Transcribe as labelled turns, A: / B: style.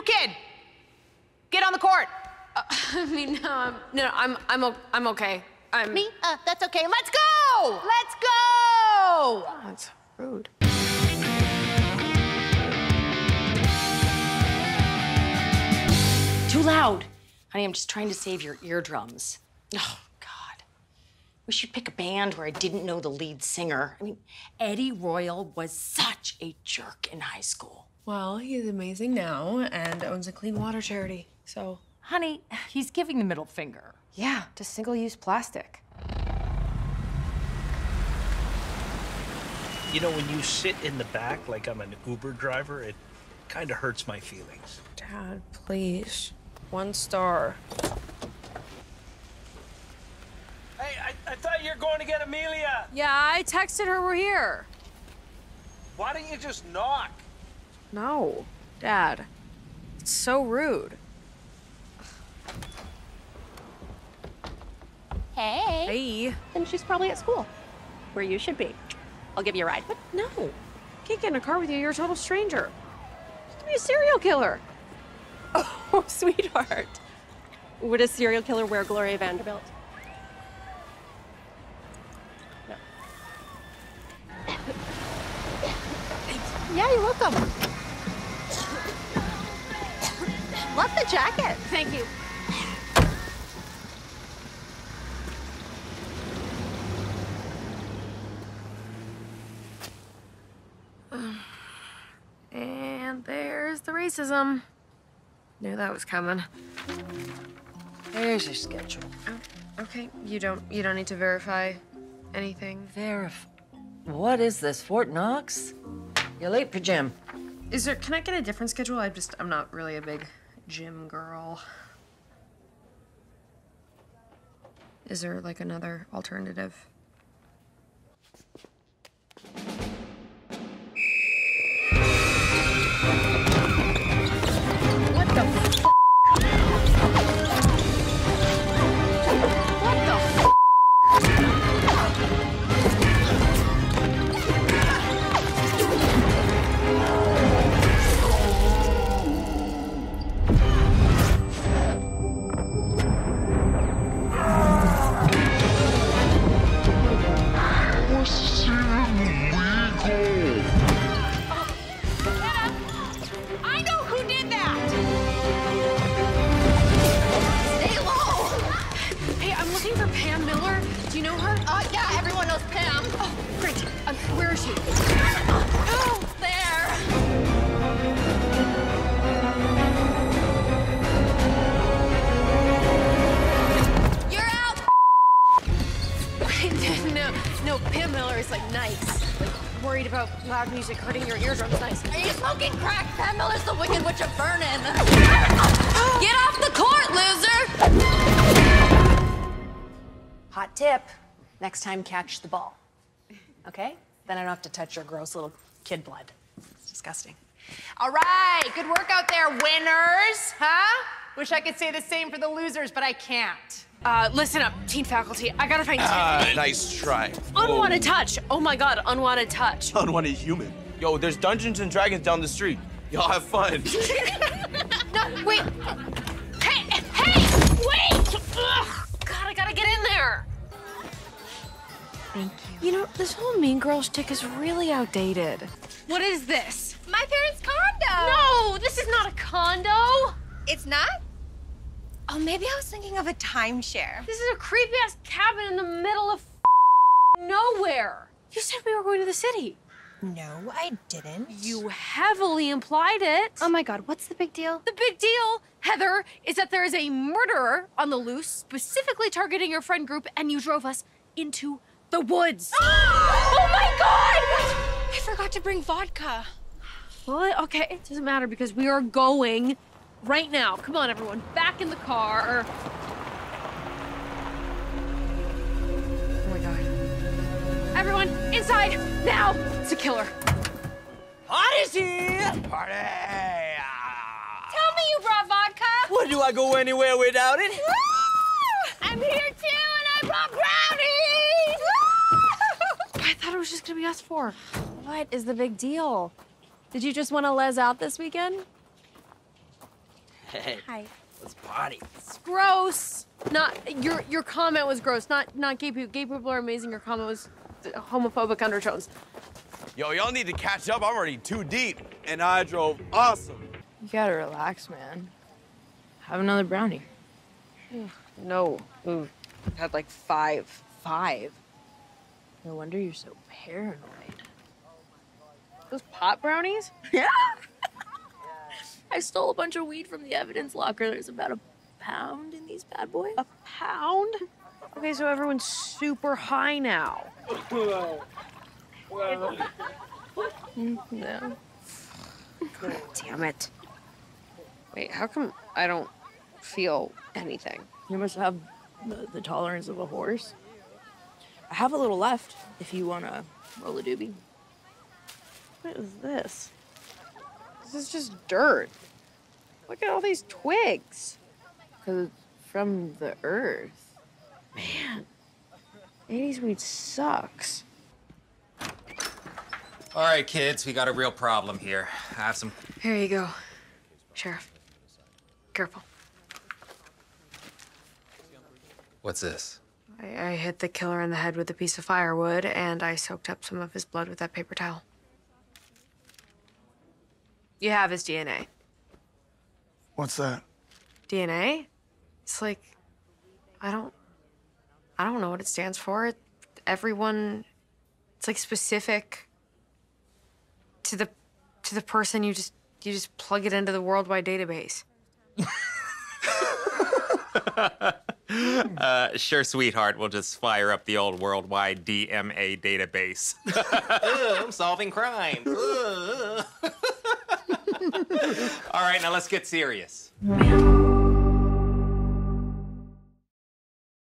A: New kid, get on the court.
B: I mean, no, I'm, no, I'm, I'm, I'm okay. I'm.
A: Me? Uh, that's okay. Let's go! Let's go!
B: That's rude.
C: Too loud. Honey, I'm just trying to save your eardrums. Oh, God. We should pick a band where I didn't know the lead singer. I mean, Eddie Royal was such a jerk in high school.
B: Well, he's amazing now and owns a clean water charity. So,
C: Honey, he's giving the middle finger.
B: yeah, to single-use plastic.
D: You know, when you sit in the back like I'm an Uber driver, it kind of hurts my feelings.
B: Dad, please. One star.
D: Hey, I, I thought you were going to get Amelia.
B: Yeah, I texted her we're here.
D: Why don't you just knock?
B: No, Dad. It's so rude.
E: Hey.
B: Hey.
E: Then she's probably at school, where you should be. I'll give you a ride. What?
B: No. Can't get in a car with you. You're a total stranger. Just to be a serial killer.
E: Oh, sweetheart. Would a serial killer wear Gloria Vanderbilt? No.
A: Yeah, you're welcome. Love the jacket.
B: Thank you. And there's the racism. Knew that was coming.
C: There's your schedule.
B: Oh, okay, you don't you don't need to verify anything.
F: Verify. What is this, Fort Knox? You're late for gym.
B: Is there can I get a different schedule? I'm just I'm not really a big gym girl. Is there like another alternative?
A: I know who did that! Stay low!
B: Hey, I'm looking for Pam Miller. Do you know her?
A: Uh, yeah, everyone knows Pam.
B: Oh, great. Um, where is she? no, no, Pam Miller is like nice. Like worried about loud music hurting your eardrums. Nice.
A: Are you smoking crack? Pam Miller's the Wicked Witch of Vernon. Get off the court, loser!
C: Hot tip. Next time, catch the ball. Okay? Then I don't have to touch your gross little kid blood. It's disgusting.
A: All right, good work out there, winners, huh? Wish I could say the same for the losers, but I can't.
B: Uh, listen up, teen faculty. I gotta find
G: Ah,
B: Tiffany.
G: nice try.
B: Unwanted touch. Oh my god, unwanted touch.
G: Unwanted human. Yo, there's Dungeons and Dragons down the street. Y'all have fun.
B: No, wait. Hey, hey, wait! Ugh, God, I gotta get in there.
C: Thank you.
B: You know, this whole Mean Girls shtick is really outdated. What is this?
A: My parents' condo.
B: No, this is not a condo.
H: It's not? Oh, maybe I was thinking of a timeshare.
B: This is a creepy ass cabin in the middle of nowhere. You said we were going to the city.
H: No, I didn't.
B: You heavily implied it.
E: Oh my god, what's the big deal?
B: The big deal, Heather, is that there is a murderer on the loose, specifically targeting your friend group, and you drove us into the woods.
H: oh my god! I forgot to bring vodka.
B: Well, okay, it doesn't matter because we are going right now. Come on, everyone, back in the car. Er, oh my god. Everyone, inside, now! It's a killer.
G: Odyssey! Party!
H: Tell me you brought vodka.
G: What do I go anywhere without it?
H: I'm here too, and I brought brownies.
B: I thought it was just gonna be us four. What is the big deal? Did you just want to les out this weekend?
I: Hey.
H: Hi.
I: Let's party.
H: It's gross. Not your your comment was gross. Not not gay people. Gay people are amazing. Your comment was homophobic undertones.
G: Yo, y'all need to catch up. I'm already too deep. And I drove awesome.
J: You gotta relax, man. Have another brownie.
B: No. Ooh, I've had like five. Five?
J: No wonder you're so paranoid.
B: Those pot brownies?
J: Yeah. I stole a bunch of weed from the evidence locker. There's about a pound in these bad boys.
B: A pound? Okay, so everyone's super high now.
J: No.
B: God damn it. Wait, how come I don't feel anything?
J: You must have the, the tolerance of a horse. I have a little left if you wanna roll a doobie.
B: What is this? This is just dirt. Look at all these twigs.
J: Because it's from the earth.
B: Man, 80s weed sucks.
K: All right, kids, we got a real problem here. I have some.
B: Here you go, Sheriff. Careful.
K: What's this?
B: I, I hit the killer in the head with a piece of firewood, and I soaked up some of his blood with that paper towel. You have his DNA.
L: What's that?
B: DNA? It's like, I don't, I don't know what it stands for. Everyone, it's like specific to the, to the person. You just, you just plug it into the worldwide database.
K: Uh, sure, sweetheart. We'll just fire up the old worldwide DMA database. Ugh, I'm solving crimes. All right, now let's get serious.